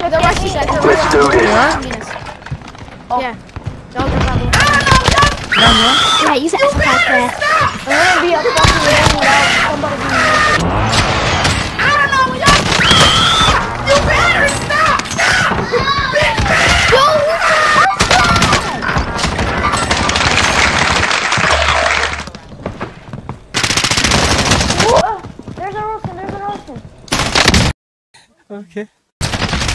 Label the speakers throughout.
Speaker 1: now.
Speaker 2: The rush is at the
Speaker 3: Let's do this.
Speaker 2: Yeah. Don't jump out the way.
Speaker 1: Down here.
Speaker 4: Yeah, you said back there.
Speaker 2: I'm gonna be a fucking game without somebody being There's a Wilson, there's a Wilson.
Speaker 1: Okay. Yo,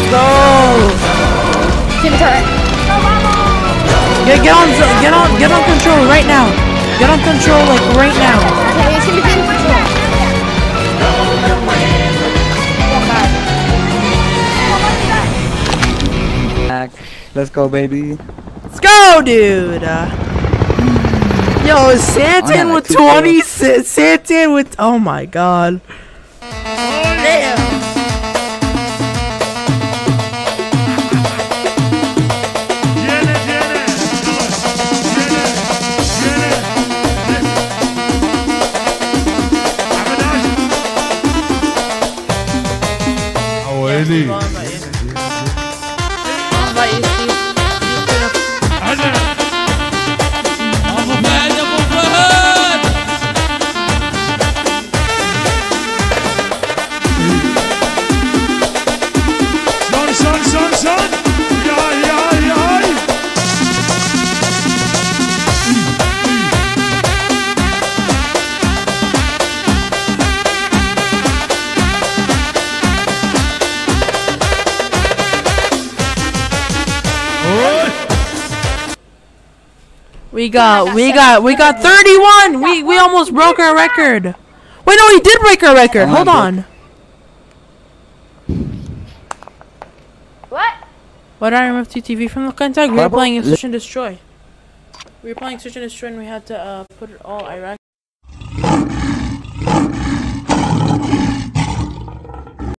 Speaker 1: Let's go!
Speaker 2: Team turret.
Speaker 1: Get, get on, get on, get on control right now. Get on control like right now.
Speaker 2: Okay, it's gonna be team control.
Speaker 5: Back. Let's go, baby.
Speaker 1: Let's go, dude. Yo,
Speaker 5: I
Speaker 1: Santan with
Speaker 5: two
Speaker 1: 20, Sa- Santan with, oh my god.
Speaker 6: Aweli.
Speaker 1: We got, we got, we got 31. We, we almost broke our record. Wait, no, he did break our record. Hold on.
Speaker 2: What?
Speaker 1: Why did I remove TTV from the contact? We were
Speaker 5: Purple?
Speaker 1: playing Search and Destroy. We were playing Search and Destroy and we had to uh, put it all Iraq